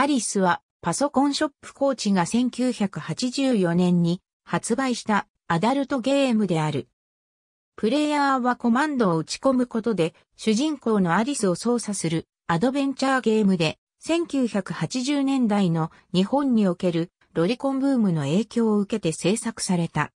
アリスはパソコンショップコーチが1984年に発売したアダルトゲームである。プレイヤーはコマンドを打ち込むことで主人公のアリスを操作するアドベンチャーゲームで1980年代の日本におけるロリコンブームの影響を受けて制作された。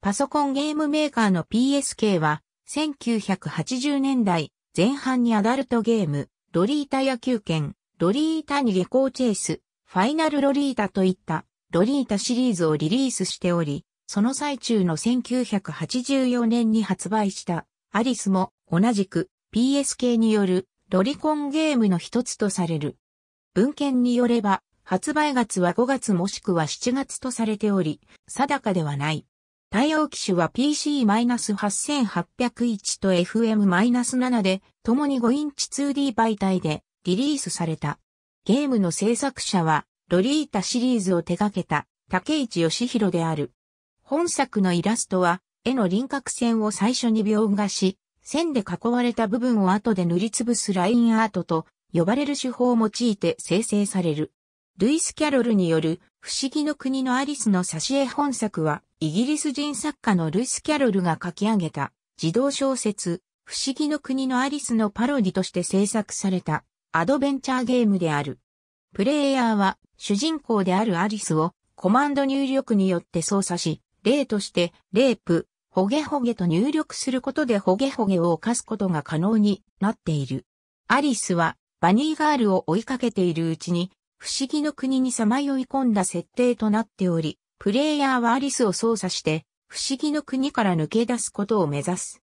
パソコンゲームメーカーの PSK は1980年代前半にアダルトゲーム、ロリータ野球拳、ロリータに下校チェイス、ファイナルロリータといったロリータシリーズをリリースしており、その最中の1984年に発売したアリスも同じく PSK によるロリコンゲームの一つとされる。文献によれば、発売月は5月もしくは7月とされており、定かではない。対応機種は PC-8801 と FM-7 で、共に5インチ 2D 媒体でリリースされた。ゲームの制作者は、ロリータシリーズを手掛けた竹市義弘である。本作のイラストは、絵の輪郭線を最初に描画し、線で囲われた部分を後で塗りつぶすラインアートと呼ばれる手法を用いて生成される。ルイス・キャロルによる不思議の国のアリスの挿絵本作はイギリス人作家のルイス・キャロルが書き上げた児童小説不思議の国のアリスのパロディとして制作されたアドベンチャーゲームである。プレイヤーは主人公であるアリスをコマンド入力によって操作し、例としてレープ、ホゲホゲと入力することでホゲホゲを犯すことが可能になっている。アリスはバニーガールを追いかけているうちに不思議の国にさまよい込んだ設定となっており、プレイヤーはアリスを操作して不思議の国から抜け出すことを目指す。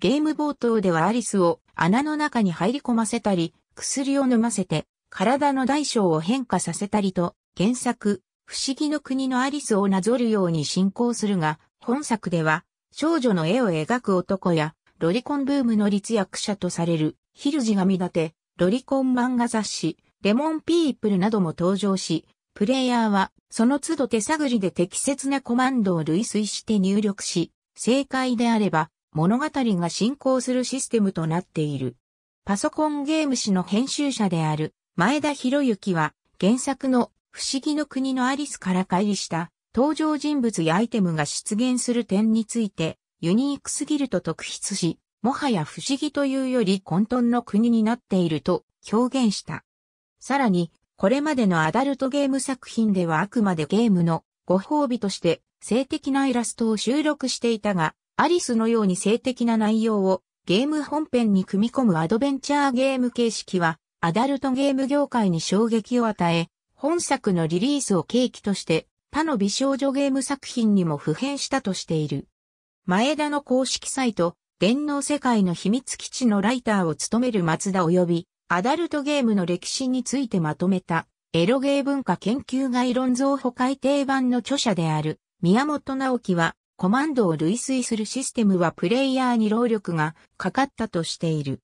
ゲーム冒頭ではアリスを穴の中に入り込ませたり、薬を飲ませて体の大小を変化させたりと、原作、不思議の国のアリスをなぞるように進行するが、本作では少女の絵を描く男や、ロリコンブームの立役者とされる、ヒルジが見立て、ロリコン漫画雑誌、レモンピープルなども登場し、プレイヤーは、その都度手探りで適切なコマンドを類推して入力し、正解であれば、物語が進行するシステムとなっている。パソコンゲーム誌の編集者である、前田博之は、原作の不思議の国のアリスから乖離した登場人物やアイテムが出現する点についてユニークすぎると特筆し、もはや不思議というより混沌の国になっていると表現した。さらに、これまでのアダルトゲーム作品ではあくまでゲームのご褒美として性的なイラストを収録していたが、アリスのように性的な内容をゲーム本編に組み込むアドベンチャーゲーム形式は、アダルトゲーム業界に衝撃を与え、本作のリリースを契機として他の美少女ゲーム作品にも普遍したとしている。前田の公式サイト、電脳世界の秘密基地のライターを務める松田及び、アダルトゲームの歴史についてまとめた、エロゲー文化研究概論造法改訂版の著者である、宮本直樹は、コマンドを類推するシステムはプレイヤーに労力がかかったとしている。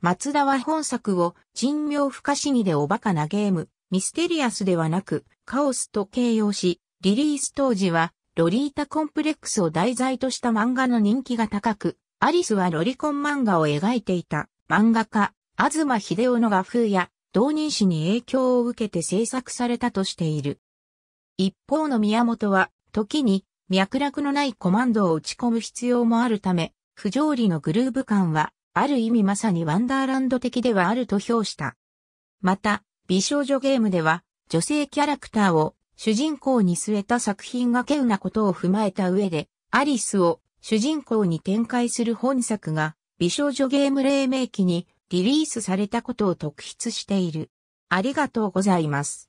松田は本作を人名不可思議でおバカなゲーム、ミステリアスではなく、カオスと形容し、リリース当時は、ロリータコンプレックスを題材とした漫画の人気が高く、アリスはロリコン漫画を描いていた漫画家、東秀夫の画風や同人誌に影響を受けて制作されたとしている。一方の宮本は、時に脈絡のないコマンドを打ち込む必要もあるため、不条理のグルーヴ感は、ある意味まさにワンダーランド的ではあると評した。また、美少女ゲームでは、女性キャラクターを主人公に据えた作品が稀有なことを踏まえた上で、アリスを主人公に展開する本作が、美少女ゲーム黎明期にリリースされたことを特筆している。ありがとうございます。